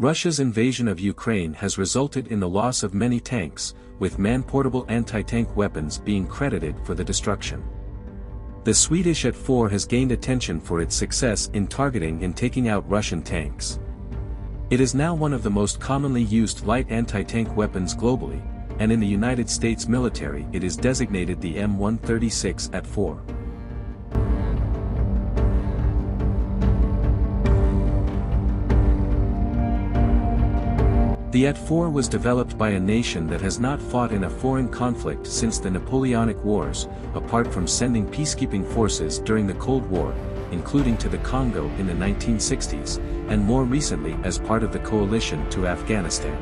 Russia's invasion of Ukraine has resulted in the loss of many tanks, with man-portable anti-tank weapons being credited for the destruction. The Swedish At-4 has gained attention for its success in targeting and taking out Russian tanks. It is now one of the most commonly used light anti-tank weapons globally, and in the United States military it is designated the M136 At-4. The At-4 was developed by a nation that has not fought in a foreign conflict since the Napoleonic Wars, apart from sending peacekeeping forces during the Cold War, including to the Congo in the 1960s, and more recently as part of the coalition to Afghanistan.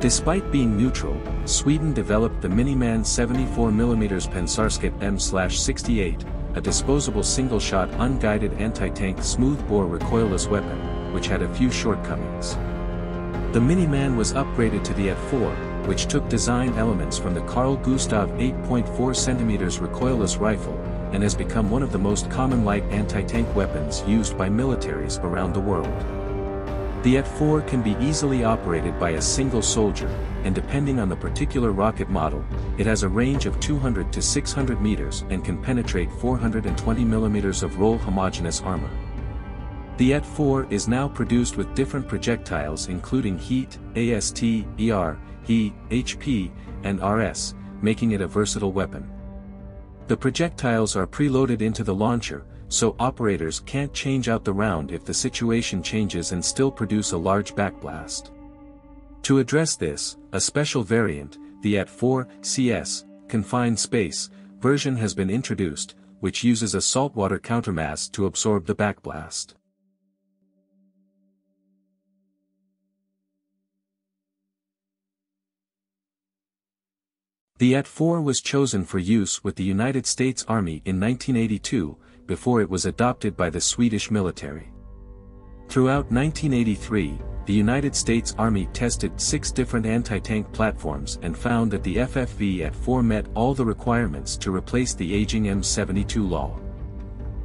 Despite being neutral, Sweden developed the Miniman 74mm Pansarskott M-68, a disposable single-shot unguided anti-tank smoothbore recoilless weapon, which had a few shortcomings. The Miniman was upgraded to the AT4, which took design elements from the Carl Gustav 8.4cm recoilless rifle, and has become one of the most common light anti-tank weapons used by militaries around the world. The AT-4 can be easily operated by a single soldier, and depending on the particular rocket model, it has a range of 200 to 600 meters and can penetrate 420 millimeters of rolled homogeneous armor. The AT-4 is now produced with different projectiles including heat, AST, ER, He, HP, and RS, making it a versatile weapon. The projectiles are preloaded into the launcher, so operators can't change out the round if the situation changes and still produce a large backblast. To address this, a special variant, the AT-4 CS, confined space, version has been introduced, which uses a saltwater countermass to absorb the backblast. The AT-4 was chosen for use with the United States Army in 1982, before it was adopted by the Swedish military. Throughout 1983, the United States Army tested six different anti-tank platforms and found that the FFV AT-4 met all the requirements to replace the aging M72 law.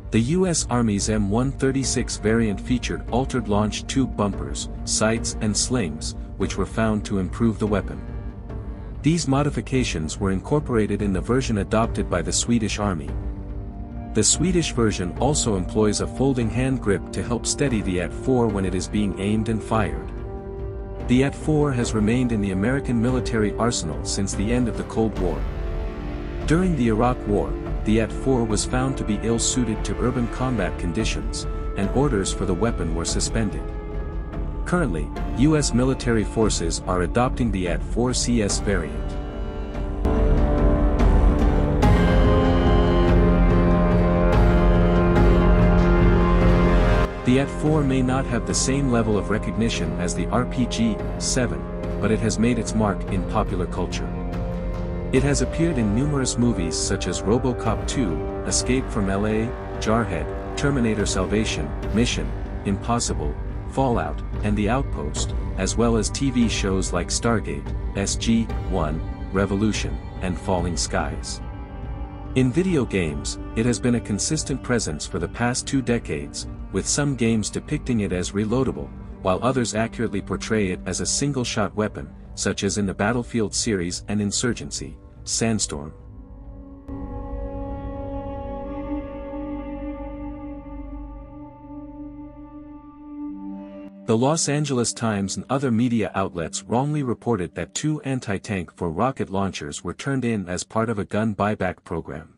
The U.S. Army's M136 variant featured altered launch tube bumpers, sights and slings, which were found to improve the weapon. These modifications were incorporated in the version adopted by the Swedish Army. The Swedish version also employs a folding hand grip to help steady the AT-4 when it is being aimed and fired. The AT-4 has remained in the American military arsenal since the end of the Cold War. During the Iraq War, the AT-4 was found to be ill-suited to urban combat conditions, and orders for the weapon were suspended. Currently, U.S. military forces are adopting the AT-4CS variant. The AT-4 may not have the same level of recognition as the RPG-7, but it has made its mark in popular culture. It has appeared in numerous movies such as RoboCop 2, Escape from LA, Jarhead, Terminator Salvation, Mission, Impossible, Fallout, and The Outpost, as well as TV shows like Stargate, SG-1, Revolution, and Falling Skies. In video games, it has been a consistent presence for the past two decades, with some games depicting it as reloadable, while others accurately portray it as a single-shot weapon, such as in the Battlefield series and Insurgency, Sandstorm, The Los Angeles Times and other media outlets wrongly reported that two anti-tank four rocket launchers were turned in as part of a gun buyback program.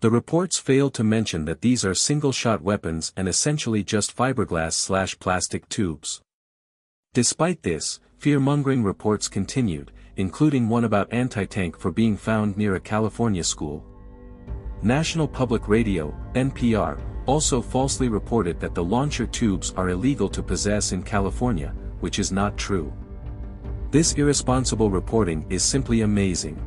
The reports failed to mention that these are single-shot weapons and essentially just fiberglass-slash-plastic tubes. Despite this, fear-mongering reports continued, including one about anti-tank four being found near a California school. National Public Radio, NPR, also falsely reported that the launcher tubes are illegal to possess in California, which is not true. This irresponsible reporting is simply amazing.